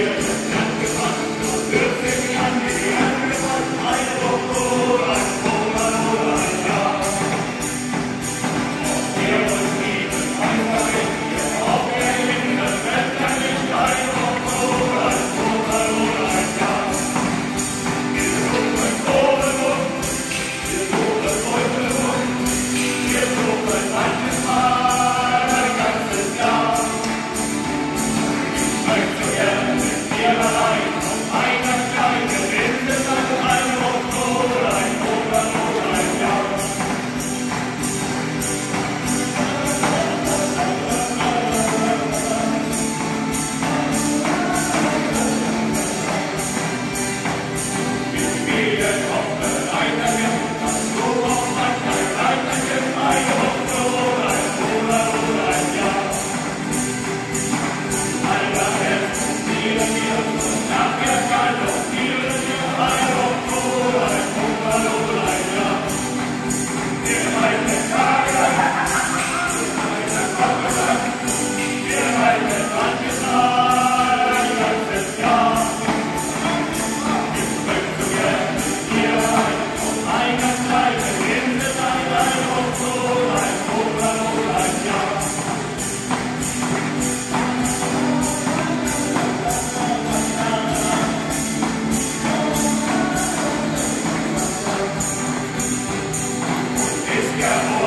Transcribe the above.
Yes. Yeah.